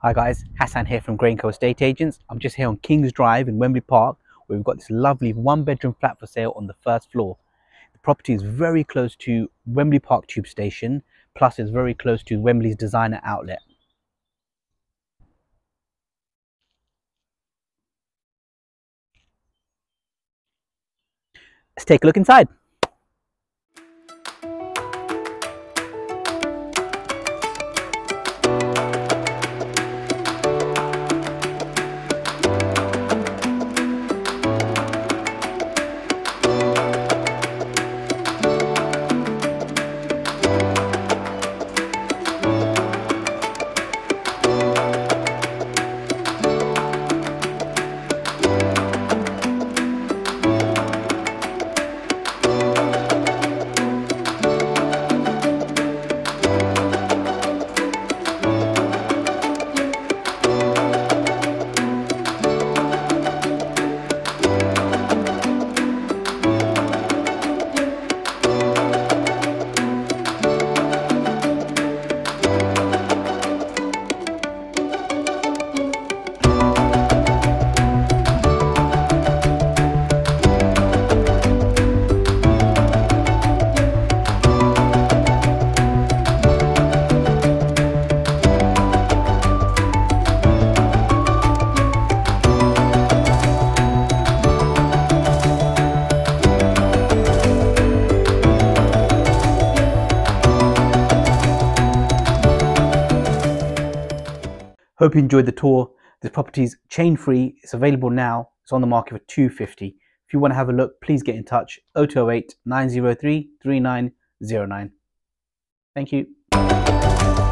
Hi guys, Hassan here from Grey & Co Estate Agents. I'm just here on Kings Drive in Wembley Park where we've got this lovely one bedroom flat for sale on the first floor. The property is very close to Wembley Park Tube Station plus it's very close to Wembley's designer outlet. Let's take a look inside. Hope you enjoyed the tour. This property is chain free. It's available now. It's on the market for 250. If you want to have a look, please get in touch 0208 903 3909. Thank you.